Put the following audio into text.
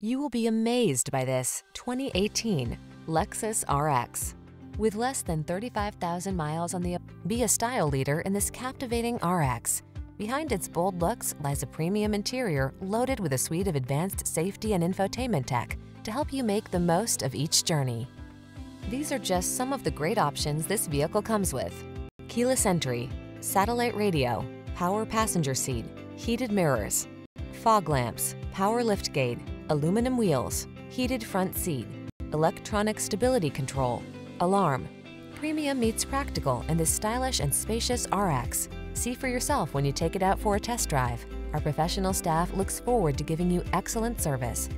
You will be amazed by this 2018 Lexus RX. With less than 35,000 miles on the... Be a style leader in this captivating RX. Behind its bold looks lies a premium interior loaded with a suite of advanced safety and infotainment tech to help you make the most of each journey. These are just some of the great options this vehicle comes with. Keyless entry, satellite radio, power passenger seat, heated mirrors, fog lamps, power liftgate, aluminum wheels, heated front seat, electronic stability control, alarm. Premium meets practical in this stylish and spacious RX. See for yourself when you take it out for a test drive. Our professional staff looks forward to giving you excellent service.